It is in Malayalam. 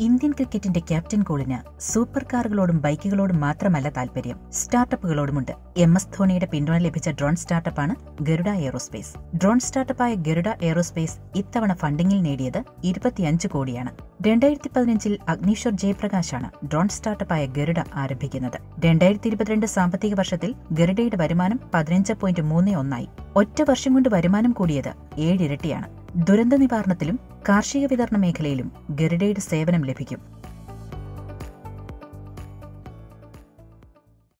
ഇന്ത്യൻ ക്രിക്കറ്റിന്റെ ക്യാപ്റ്റൻ കോളിന് സൂപ്പർ കാറുകളോടും ബൈക്കുകളോടും മാത്രമല്ല താല്പര്യം സ്റ്റാർട്ടപ്പുകളോടുമുണ്ട്. എം എസ് ധോണിയുടെ പിന്തുണ ലഭിച്ച ഡ്രോൺ സ്റ്റാർട്ടപ്പാണ് ഗരുഡ എയറോസ്പേസ്. ഡ്രോൺ സ്റ്റാർട്ടപ്പായ ഗരുഡ എയറോസ്പേസ് ഇത്തവണ ഫണ്ടിംഗിൽ നേടിയത് ഇരുപത്തിയഞ്ച് കോടിയാണ്. രണ്ടായിരത്തി പതിനഞ്ചിൽ അഗ്നീശ്വർ ജയപ്രകാശാണ് ഡ്രോൺ സ്റ്റാർട്ടപ്പായ ഗരുഡ ആരംഭിക്കുന്നത്. രണ്ടായിരത്തി ഇരുപത്തിരണ്ട് സാമ്പത്തിക വർഷത്തിൽ ഗരുഡയുടെ വരുമാനം പതിനഞ്ച് പോയിന്റ് മൂന്ന് ഒന്നായി. ഒറ്റ വർഷം കൊണ്ട് വരുമാനം കൂടിയത് ഏഴിരട്ടിയാണ്. ദുരന്ത നിവാരണത്തിലും കാർഷിക വിതരണ മേഖലയിലും ഗരുഡയുടെ സേവനം ലഭിക്കും